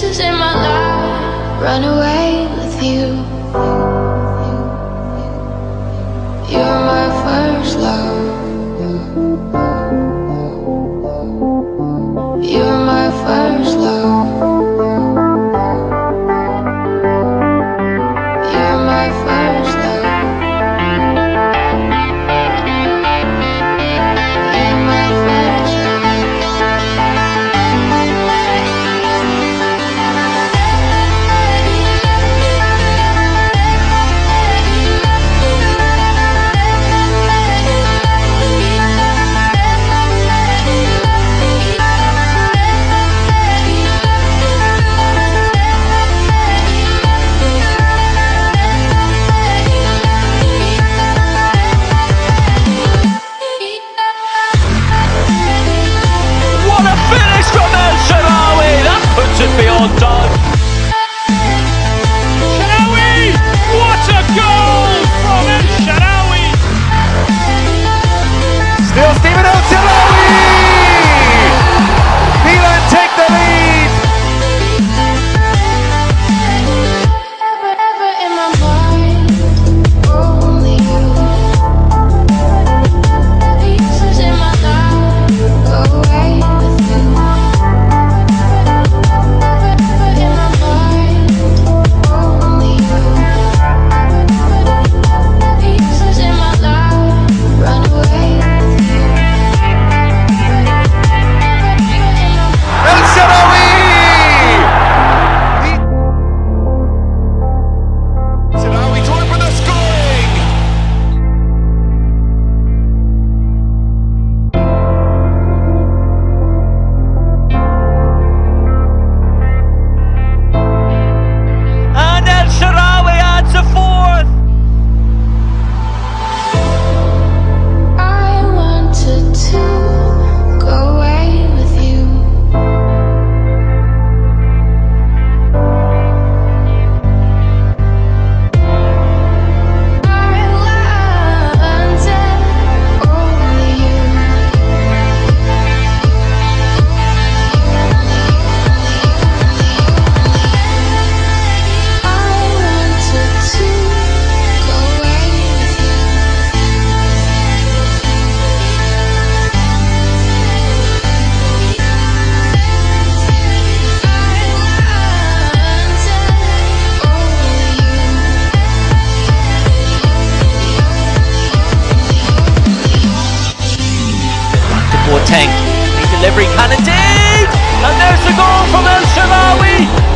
pieces in my life run away with you. You're my first love. Boateng. Delivery can indeed! And there's the goal from El Shaarawy!